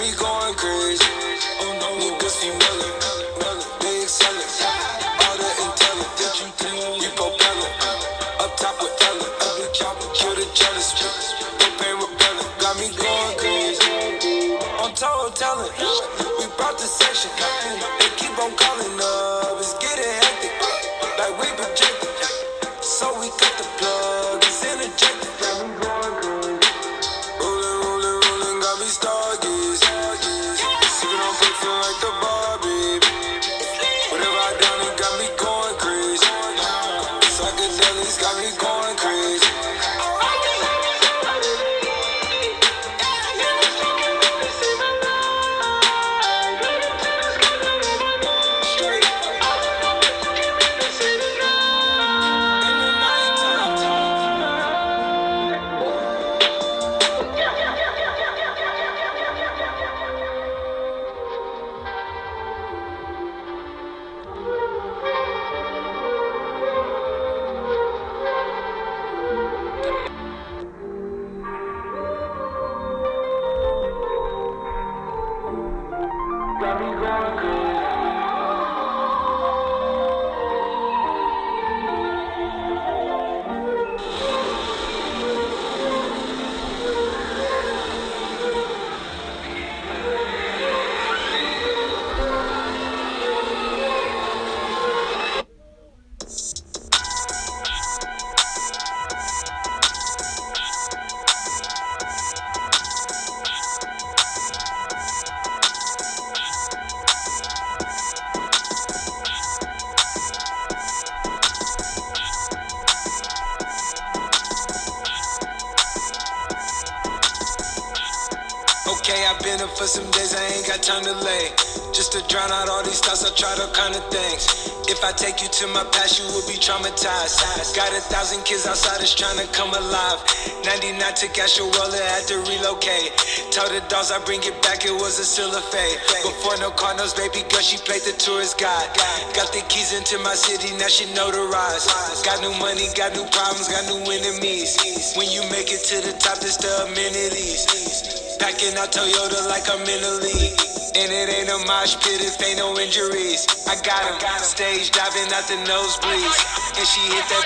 me going crazy. Oh no, niggas be melon, melon, they excellent. All the intelligent, you propelling. Up top with Ellen, ugly chopper, kill the jealous. Propane repellent, got me going crazy. On toe telling, we brought the section. They keep on calling up, it's getting hectic. Like we projected, so we cut the plug, it's interjected. Got me going Got Okay, I've been up for some days, I ain't got time to lay. Just to drown out all these thoughts, I tried all kind of things. If I take you to my past, you will be traumatized. Got a thousand kids outside, is trying to come alive. 99 took Astroworld, had to relocate. Tell the dolls I bring it back, it was a silver fade. Before no Cardinals, baby girl, she played the tourist guide. Got the keys into my city, now she notarized. Got new money, got new problems, got new enemies. When you make it to the top, it's the amenities. Packing out Toyota like I'm in the league. And it ain't a mosh pit if ain't no injuries. I got him. Stage diving out the nosebleeds. And she hit that